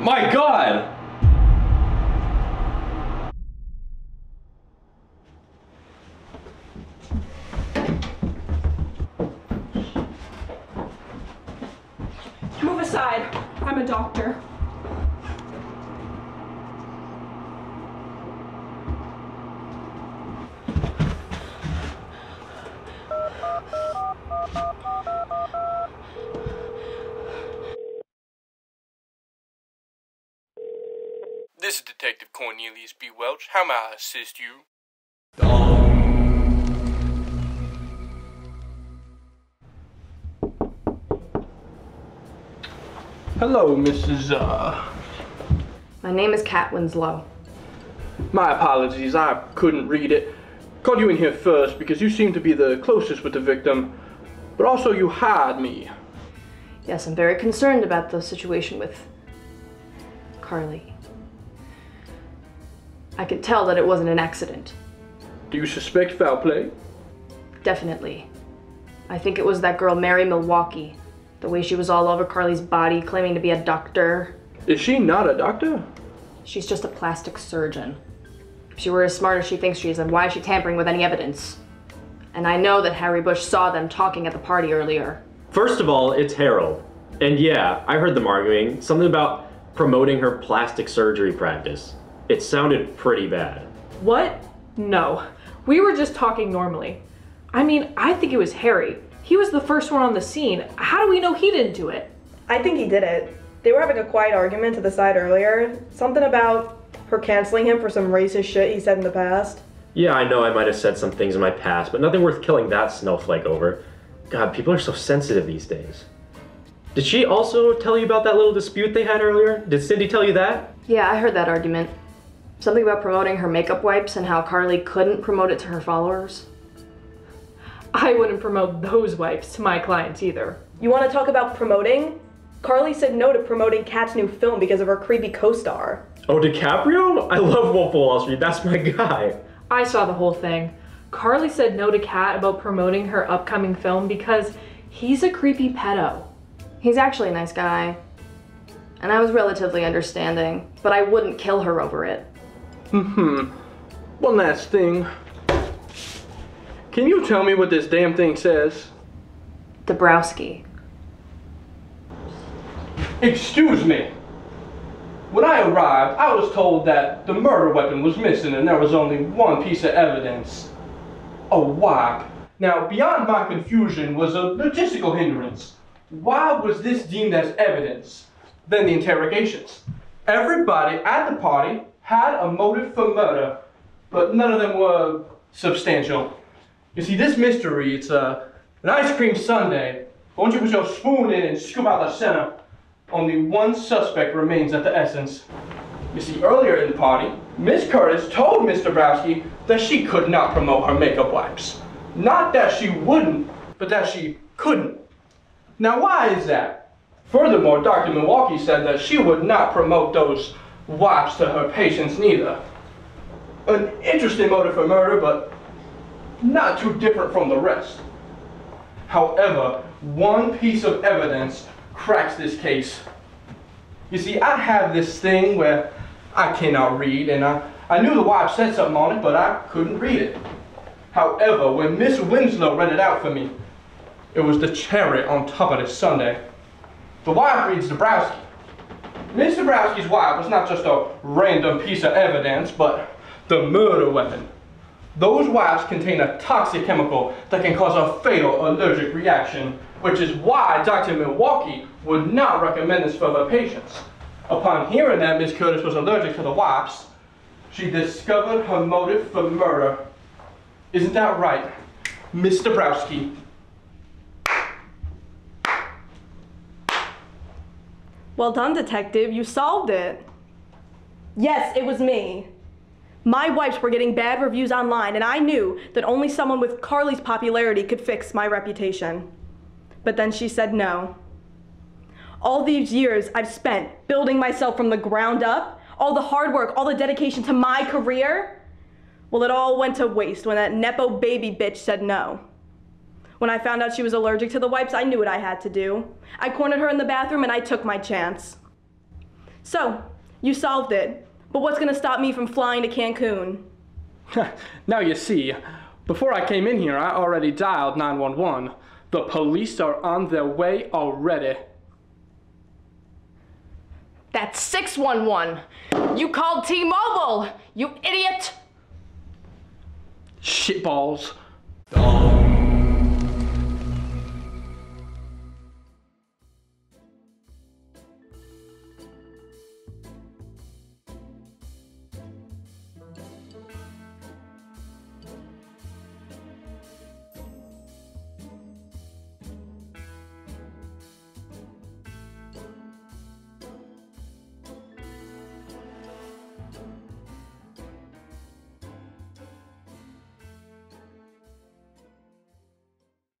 My god! Move aside. I'm a doctor. This is Detective Cornelius B. Welch. How may I assist you? Hello, Mrs. Uh. My name is Kat Winslow. My apologies, I couldn't read it. Called you in here first because you seem to be the closest with the victim, but also you hired me. Yes, I'm very concerned about the situation with Carly. I could tell that it wasn't an accident. Do you suspect foul play? Definitely. I think it was that girl, Mary Milwaukee. The way she was all over Carly's body, claiming to be a doctor. Is she not a doctor? She's just a plastic surgeon. If she were as smart as she thinks she is, then why is she tampering with any evidence? And I know that Harry Bush saw them talking at the party earlier. First of all, it's Harold. And yeah, I heard them arguing. Something about promoting her plastic surgery practice. It sounded pretty bad. What? No. We were just talking normally. I mean, I think it was Harry. He was the first one on the scene. How do we know he didn't do it? I think he did it. They were having a quiet argument to the side earlier. Something about her canceling him for some racist shit he said in the past. Yeah, I know I might have said some things in my past, but nothing worth killing that snowflake over. God, people are so sensitive these days. Did she also tell you about that little dispute they had earlier? Did Cindy tell you that? Yeah, I heard that argument. Something about promoting her makeup wipes and how Carly couldn't promote it to her followers. I wouldn't promote those wipes to my clients either. You want to talk about promoting? Carly said no to promoting Kat's new film because of her creepy co-star. Oh, DiCaprio? I love Wolf of Wall Street. That's my guy. I saw the whole thing. Carly said no to Kat about promoting her upcoming film because he's a creepy pedo. He's actually a nice guy. And I was relatively understanding, but I wouldn't kill her over it. Hmm. One last thing. Can you tell me what this damn thing says? Dabrowski. Excuse me. When I arrived, I was told that the murder weapon was missing and there was only one piece of evidence. A wipe. Now, beyond my confusion was a logistical hindrance. Why was this deemed as evidence? Then the interrogations. Everybody at the party had a motive for murder, but none of them were substantial. You see, this mystery, it's a, an ice cream sundae. Won't you put your spoon in and scoop out the center? Only one suspect remains at the essence. You see, earlier in the party, Miss Curtis told Mr. Browski that she could not promote her makeup wipes. Not that she wouldn't, but that she couldn't. Now, why is that? Furthermore, Dr. Milwaukee said that she would not promote those wipes to her patients neither. An interesting motive for murder, but not too different from the rest. However, one piece of evidence cracks this case. You see, I have this thing where I cannot read, and I, I knew the wife said something on it, but I couldn't read it. However, when Miss Winslow read it out for me, it was the cherry on top of this sundae. The wife reads Dabrowski. Miss Dabrowski's wife was not just a random piece of evidence, but the murder weapon. Those wipes contain a toxic chemical that can cause a fatal allergic reaction, which is why Dr. Milwaukee would not recommend this for her patients. Upon hearing that Miss Curtis was allergic to the wipes, she discovered her motive for murder. Isn't that right, Miss Dabrowski? Well done, detective. You solved it. Yes, it was me. My wipes were getting bad reviews online, and I knew that only someone with Carly's popularity could fix my reputation. But then she said no. All these years I've spent building myself from the ground up, all the hard work, all the dedication to my career, well, it all went to waste when that Nepo baby bitch said no. When I found out she was allergic to the wipes, I knew what I had to do. I cornered her in the bathroom and I took my chance. So, you solved it. But what's gonna stop me from flying to Cancun? now you see, before I came in here, I already dialed 911. The police are on their way already. That's 611. You called T-Mobile, you idiot! Shitballs. Don't